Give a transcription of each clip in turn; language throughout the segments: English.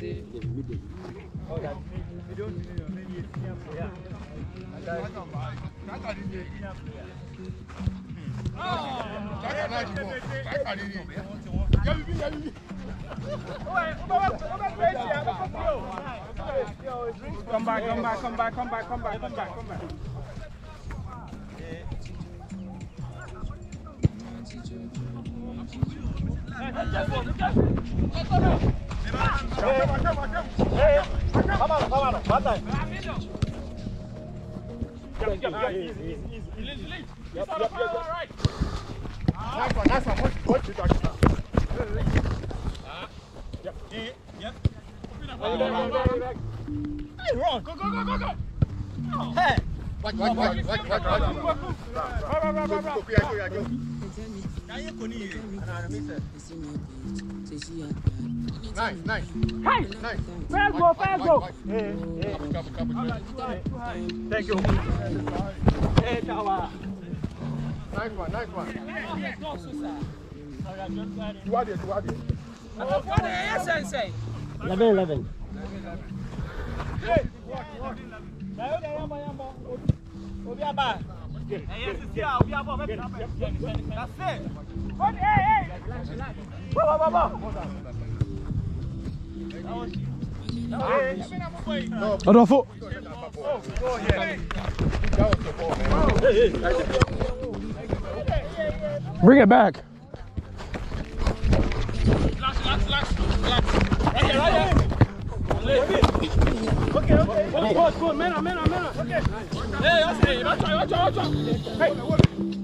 It. Come back, come back, come back, come back, come back, come back, come back. Nice, nice. Nice. Fair go, fair go. Thank you. Hey, Tawa. Nice one, nice one. Tuwadi, tuwadi. 11 11. Adolfo. That was the ball, man. Bring it back. Good, good, man, man, man. Okay, okay. Go, go, go. Mena, mena, mena. Okay. Hey, hey, watch out, watch out, watch out. Hey.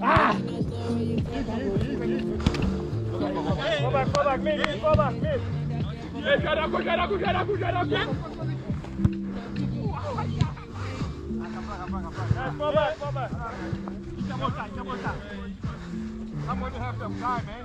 Ah! Go back, go back, mid, mid, go back, mid. Hey, get up, get up, get up, get up, get up. Go back, go back. Double time, double time. I'm going to have some time, eh?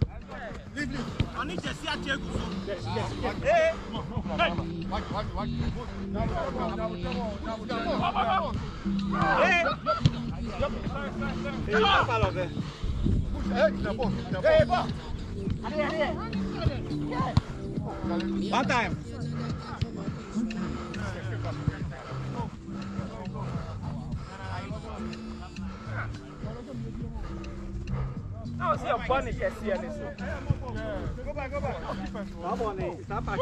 Leave, leave. I need to see a check. Hey, watch, watch, watch. Hey, hey, follow there. Push ahead, the ball. Hey, ball. Allez, allez. One time. Now see a bunny can see an issue. Go back, go back. Come on, eh. Stop back.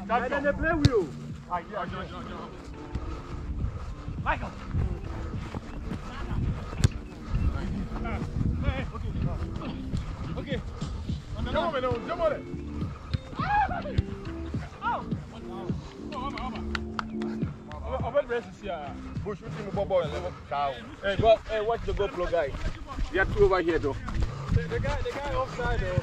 And then they play with you. Michael. Okay. Okay. Jump on it, jump on it. I'm going to rest here. Ah. Bush, we see the ball, ball. Cow. Hey, go, hey, watch the GoPro guy. There are two over here, though. The, the guy, the guy offside, though.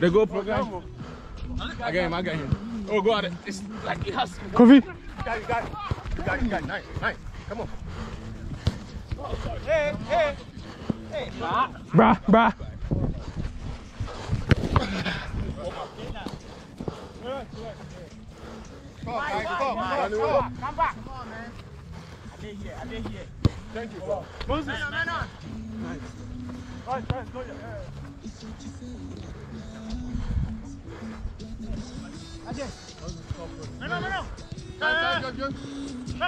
The GoPro guy. I got him, I got him. Oh, God. It's like he has. Kofi. You got it, you got it. You got it, you got it. Nice, nice. Come on. Hey, hey. Hey, Brah, brah. Come on, come on. Come on. Come back. been here. Thank you. Wow. Moses. Man, man, man. Nice. All right, guys, go here. Ajay. No, no, no, no.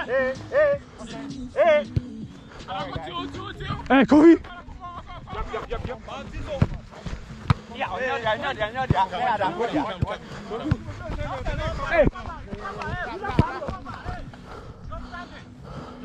Hey, hey, hey. Hey, Hey.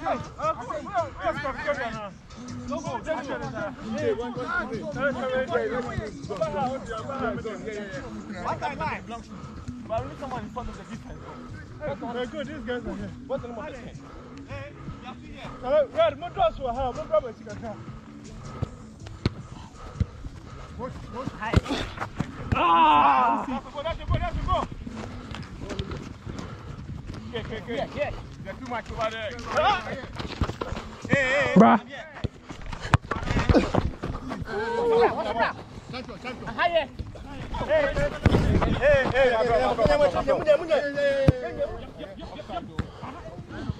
What I like. But only someone in front of the defense. Very good, these guys are here. What's the number of this? Hello, Red, more drops for her. More drops for her. What? What? Hi. Ah! Go, go, go, go. Okay, okay, okay. Yeah, yeah. Bruh.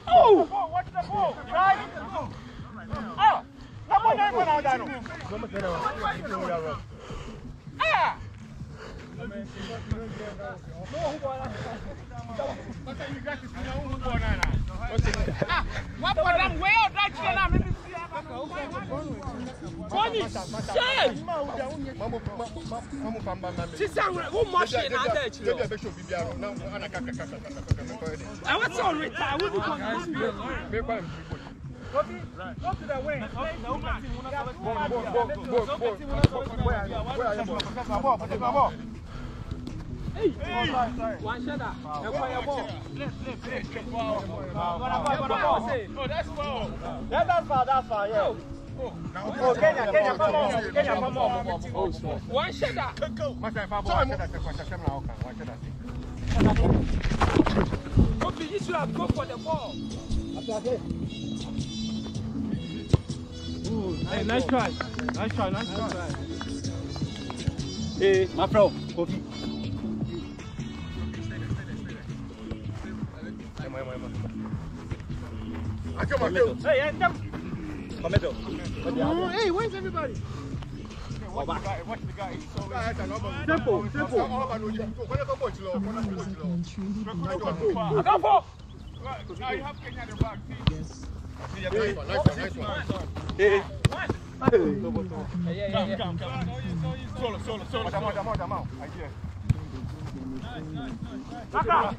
Oh! Watch the ball! Right? Ah! Come on, come. Ah! sisan o ma se na tɛ ci lɔ awɔ ti o rita awo ni kɔni. Go to the wing. Go, go, go, go, go. Where are you? Where are you? One shot. Now play a fazer, Left, left, left. Good ball. Bora, bora, bora. Oh, that's ball. Yeah, that's ball, that's ball, yeah. Oh, Kenya, Kenya, come on. Kenya, come on. One shot. Go, go. Mas é favor. One shot, one shot, one shot. One shot. Go, please, you have go for the ball. After that. Ooh, nice, hey, nice, nice try. Nice try, nice, nice try. try. Hey, my bro, Kofi. Cometeu. Hey, hey, Cometeu. Oh, hey, where's everybody? Watch the guy, watch the guy. Tempo, tempo. Tempo. Now you have Kenya in the back. Yes. Hey, hey, hey. Hey, hey, hey. Come, come, come. Solo, solo, solo. Dá mão, dá mão, dá mão. Aí, é. Back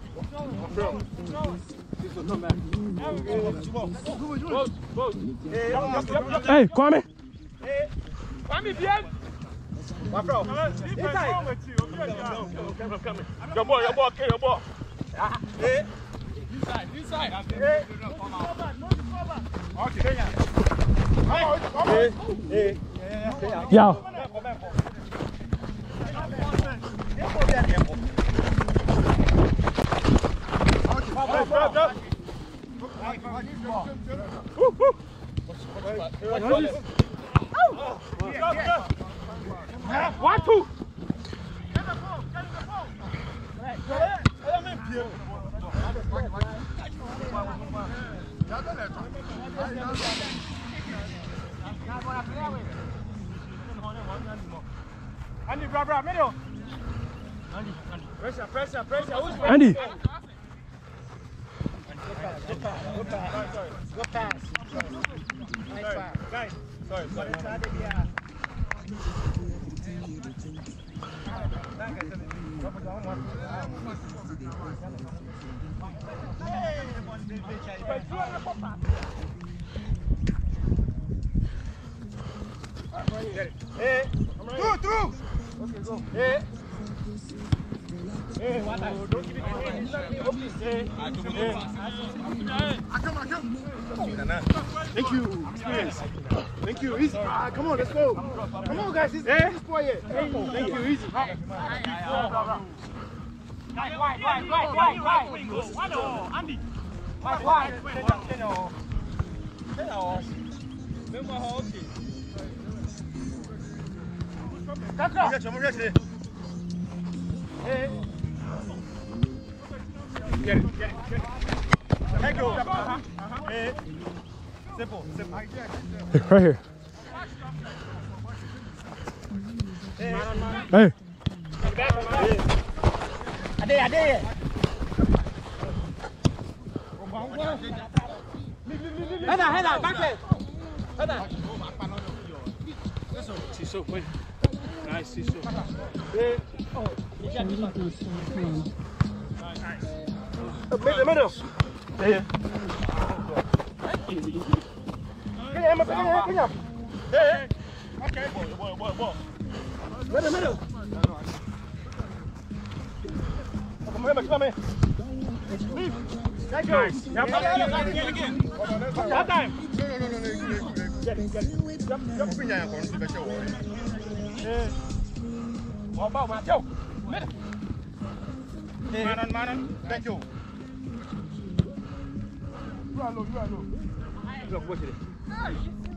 Hey, Kwame! Hey, Kwame, bien! My bro, inside! I'm coming, Your boy, your boy, okay, your boy! Hey! Inside, inside! Hey! Move forward, move forward! Okay, Kenya! Come on, come on! Hey! Hey! Yeah! Yo. Drop, drop, drop. One, two. Andy, grab, middle. Andy, Andy. Pressure, pressure, pressure. Who's Andy. Sorry, sorry. Hey, through, through. Okay, go. Hey. Hey, one time. Don't give it to him. Hey, hey. Thank you. Experience. Thank you. Easy. Ah, come on, let's go. Come on, guys. This, this is quiet. Thank you. Easy. Right, right, right, right, right, right. One oh, Andy. Right, right. Ten oh. Ten oh. Remember how okay. Kaka. Hey. Get it, get it, get it. Head go. Uh-huh. Uh-huh. Simple, simple. Right here. Hey. I did, I did. Hết rồi, hết rồi, bắt lên. Hết rồi. Chỉ số quên. Nice, chỉ số. Hey. Oh, Siso. Middle, middle. Kenya, Kenya, Kenya, Kenya. Hey, okay. Ball, ball, ball, ball. Middle, middle. Remember, come here. Leave. Thank you. Nice. Yep. Again, again. That time. Ball, ball, man. Yo. Middle. Man on, man on. Thank you. Llévalo, llévalo. Lo